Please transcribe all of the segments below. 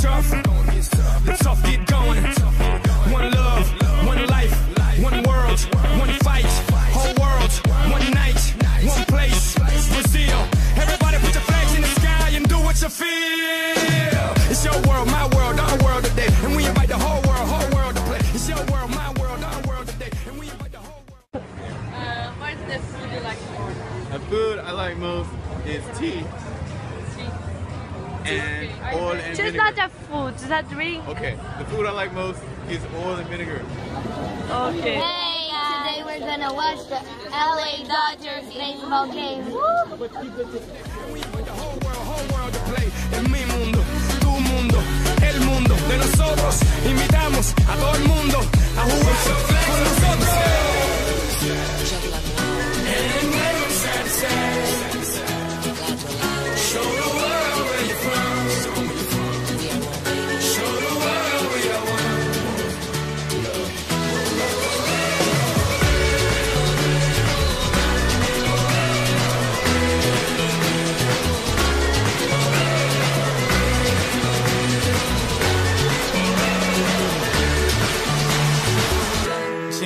tough. The tough get going. One love, one life, one world, one fight. Whole world, one night, one place. Brazil. Everybody put your flags in the sky and do what you feel. It's your world, my world, our world today. And we invite the whole world, whole world to play. It's your world, my world, our world today. And we invite the whole world. Uh, what is the food you like more? The food I like most is tea and oil and Choose vinegar. not the food, just the drink. Okay, the food I like most is oil and vinegar. Okay. Hey, today we're gonna watch the LA Dodgers baseball game. Woo!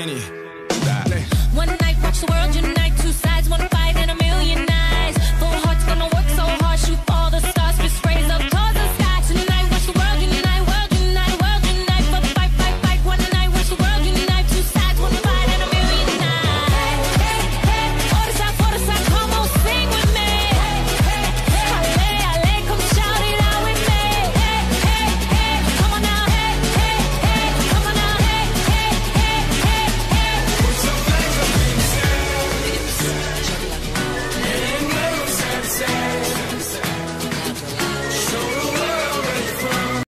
skinny.